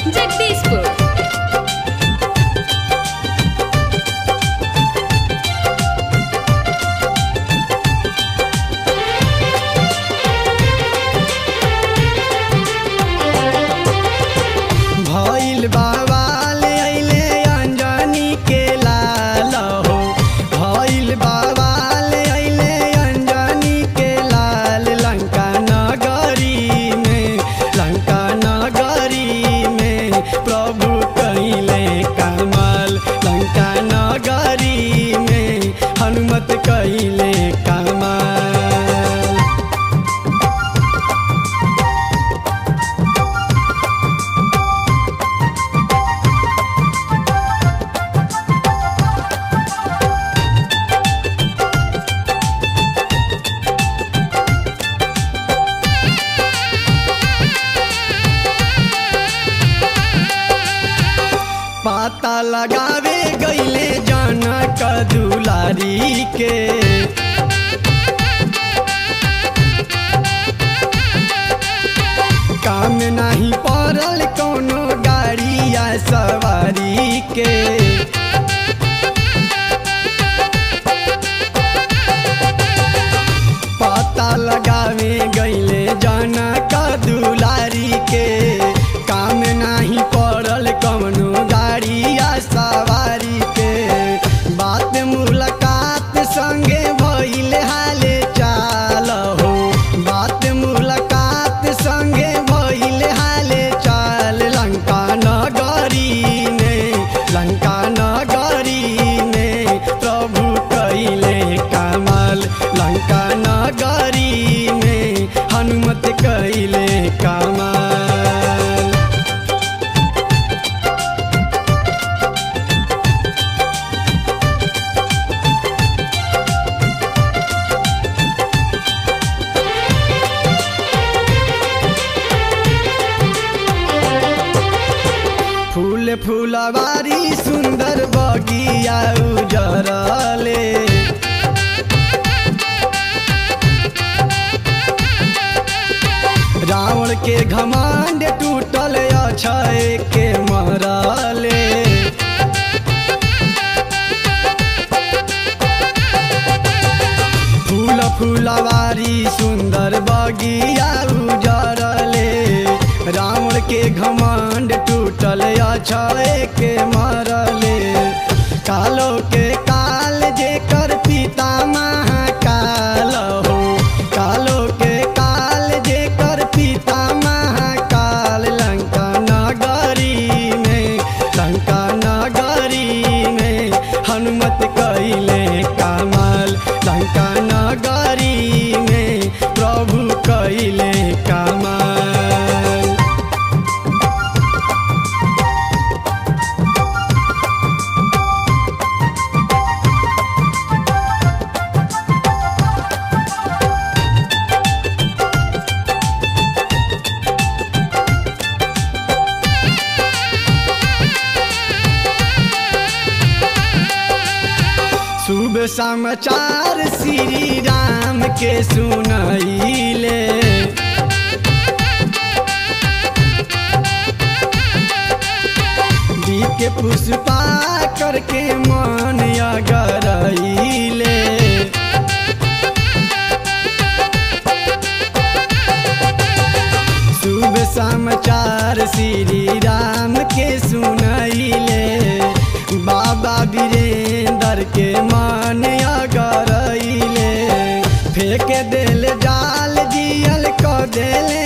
जगदीशपुर। हनुमत कइले गईले जनक दुलारी के। काम नहीं पड़ल कोनो गाड़ी या सवारी के। हनुमत कइले कमाल फूल फूलवारी सुंदर बगिया उजरले। घमंड टूटल के मरले। फूल फूलवारी सुंदर बगिया उजरले रावण के घमंड टूटल अक्षय के मरले। समाचार श्री राम के सुनैले दी के पुष्पा करके मन अगरैले शुभ समाचार श्री राम के वीरेंद्र के मन अगरैले फेंक दिल जाल जियल कर देले